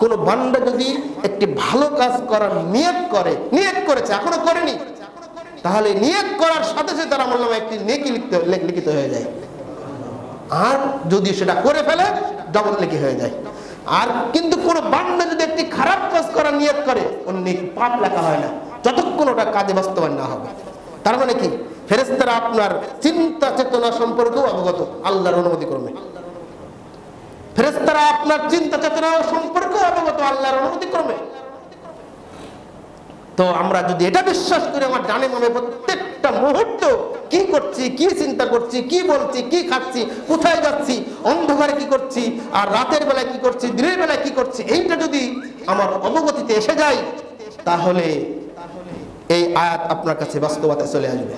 কোন বান্দা যদি একটি ভালো কাজ করার নিয়ত করে, নিয়ত করেছে, এখনও করেনি, তাহলে নিয়ত করার সাথে সাথে তার আমল একটি নেকি লিখতে লিখিত হয়ে যায়। আর যদি সেটা করে ফেলে ডবল নেকি হয়ে যায়। আর কিন্তু কোন বান্দা যদি একটি খারাপ কাজ করার নিয়ত করে নেকি পাপ লেখা হয় না, যতক্ষণ ওটা কাজে বাস্তবায়ন না হবে। তার মানে কি? ফেরেস্তারা আপনার চিন্তা, চেতনা সম্পর্কেও অবগত, আল্লাহর অনুমতি ক্রমে। ফেরেস্তারা আপনার চিন্তা, চেতনা সম্পর্কেও অবগত আল্লাহর অনুমতি ক্রমে তো আমরা যদি এটা বিশ্বাস করি, আমার জানে মনে প্রত্যেকটা মুহূর্ত কি করছি, কি চিন্তা করছি, কি বলছি, কি খাচ্ছি, কোথায় যাচ্ছি, অন্ধকারে কি করছি, আর রাতের বেলায় কি করছি, দিনের বেলায় কি করছি, এইটা যদি আমার অবগতিতে এসে যায়, তাহলে এই আয়াত আপনার কাছে বাস্তবতা চলে আসবে।